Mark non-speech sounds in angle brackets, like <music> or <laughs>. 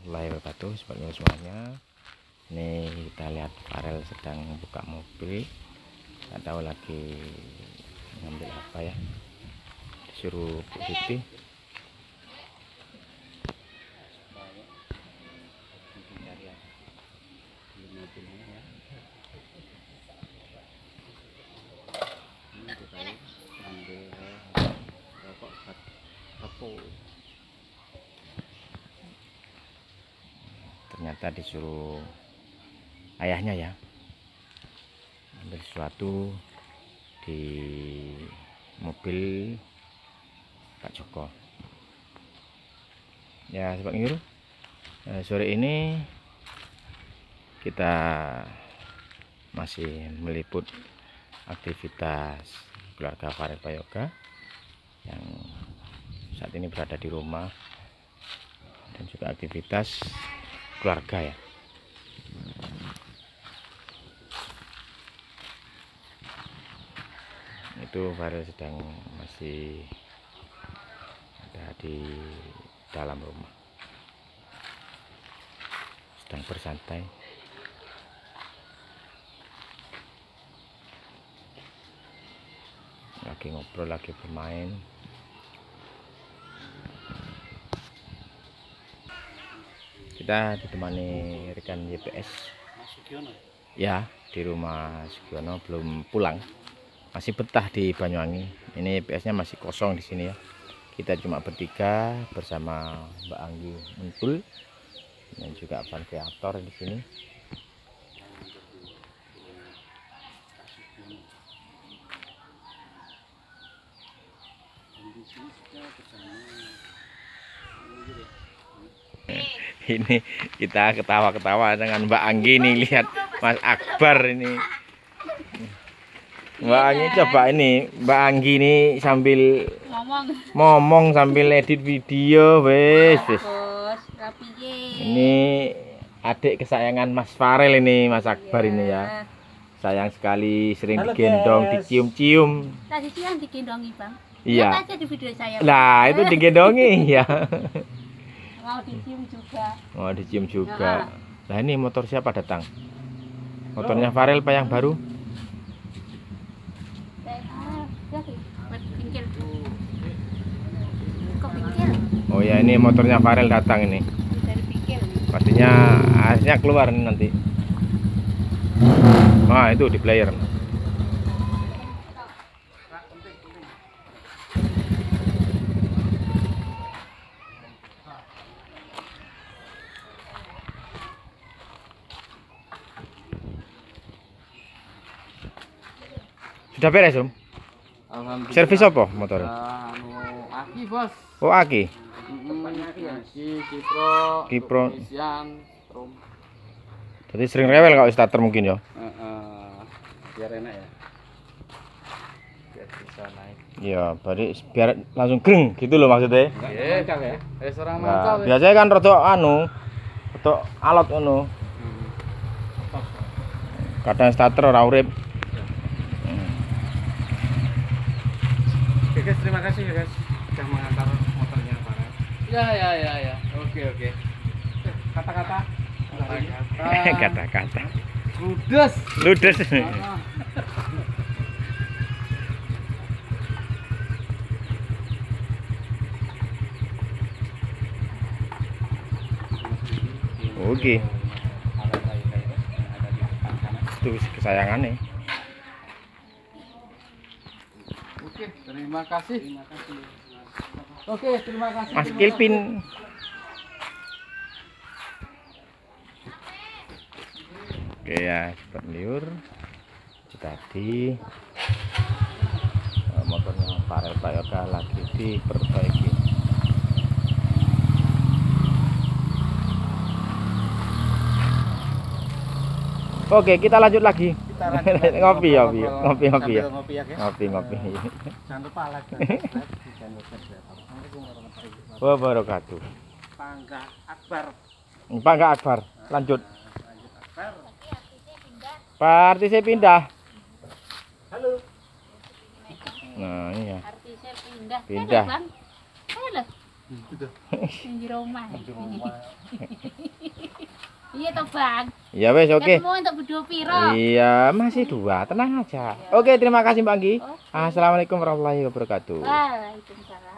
warahmatullahi wabarakatuh semuanya semuanya. Ini kita lihat Farel sedang buka mobil. Nggak tahu lagi ngambil apa ya. Disuruh Bu Siti ternyata disuruh ayahnya ya. Ambil sesuatu di mobil Pak Joko. Ya Sobat Ngiru eh, sore ini kita masih meliput aktivitas keluarga Farel Payoga yang saat ini berada di rumah dan juga aktivitas keluarga ya? Itu Farel sedang masih ada di dalam rumah. Sedang bersantai. Lagi ngobrol lagi bermain kita ditemani rekan YPS ya di rumah Sugiono belum pulang. Masih betah di Banyuwangi. Ini YPS nya masih kosong di sini ya. Kita cuma bertiga bersama Mbak Anggi Muntul dan juga Van Kreator di sini ini. Kita ketawa-ketawa dengan Mbak Anggi nih lihat Mas Akbar ini. Mbak Anggi coba ini Mbak Anggi ini sambil ngomong. ngomong sambil edit video wes wes. Bos rapi ye ini adik kesayangan Mas Farel ini Mas Akbar ini ya. Sayang sekali sering Halo, digendong guys. Iya. dicium-cium. Tadi siang digendongi bang. Iya. Di video saya nah itu digendongi <laughs> ya mau dicium juga. Mau dicium juga. Nah ini motor siapa datang? Motornya Farel apa yang baru? Oh ya ini motornya Farel datang ini. Pastinya asnya keluar nanti. Nah itu di player sudah beres om Alhamdulillah. servis apa motor Anu, aki bos. oh aki Tempatnya aki. Aki, Kipro, Kipro. Jadi sering rewel kalau starter mungkin ya Heeh. biar enak ya. Biar bisa naik. ya berarti biar langsung greng gitu loh maksudnya Iya, ya. Eh, seorang Nah, mantap. ya. biasanya kan rada anu, rada alot ngono. Hmm. Kadang starter ora urip. Oke guys, terima kasih ya guys sudah mengantar motornya Farel. Ya ya ya ya. Oke oke. Eh, Kata-kata. Kata-kata. Ludes. Ludes. Ah. Oke. Itu kesayangannya. Oke, terima kasih. Terima kasih. Oke, terima kasih. Mas Kilpin. Oke ya, cepat liur. Itu Tadi eh, motornya Farel Payoka lagi diperbaiki. Oke, kita lanjut lagi. Kita lanjut lagi <laughs> ngopi, ngopi, ngobrol-ngobrol ngopi, ngopi ya. ngopi ya. Ngopi, ngopi. Jangan lupa like <laughs> saya. Wabarakatuh. Pangga Akbar. Pak enggak Akbar, lanjut. Lanjut Akbar. Pak artisnya pindah. Halo. Nah, iya. artisnya pindah Pindah. Di rumah. Di rumah. <laughs> Iya toh bang. Ya wes oke. Piro. Iya, masih dua. Tenang aja. Oke, terima kasih Mbak Anggi. Oh. Assalamualaikum warahmatullahi wabarakatuh. Waalaikumsalam.